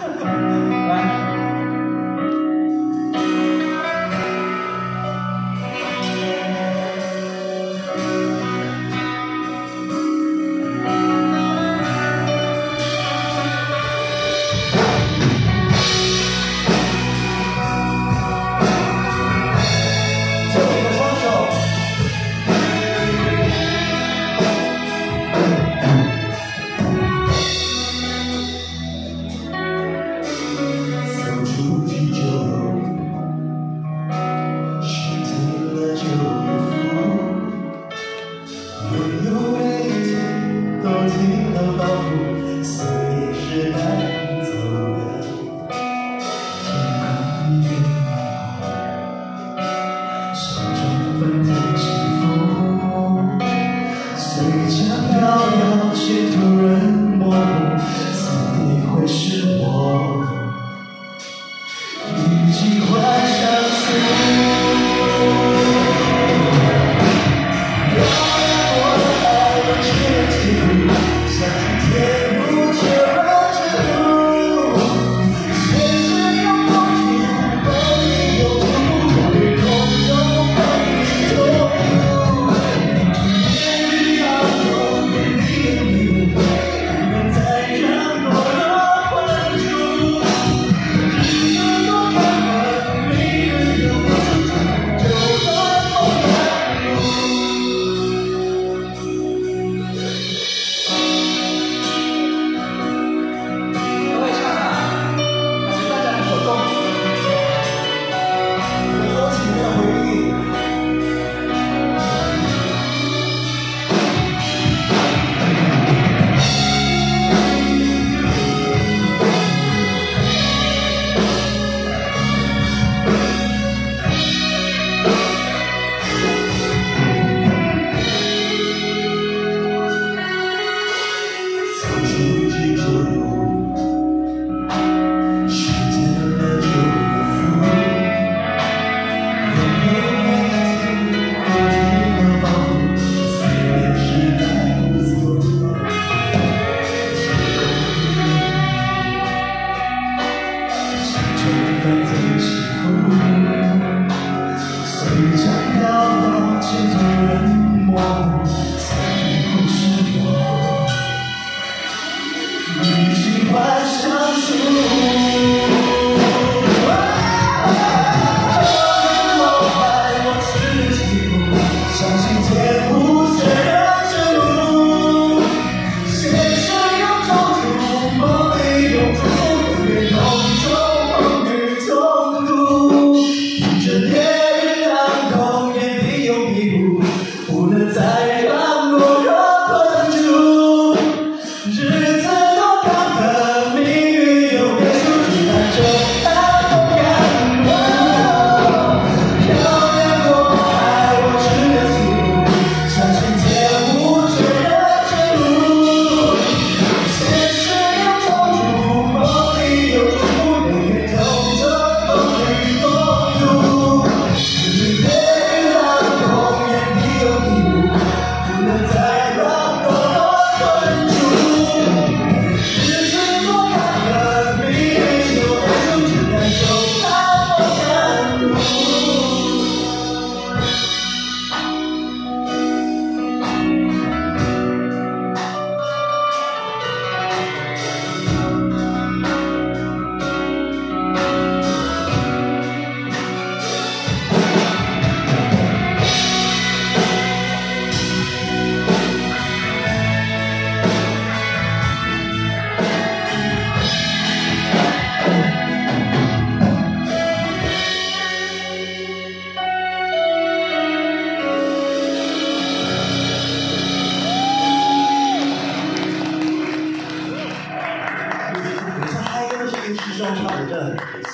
来。Yeah. done.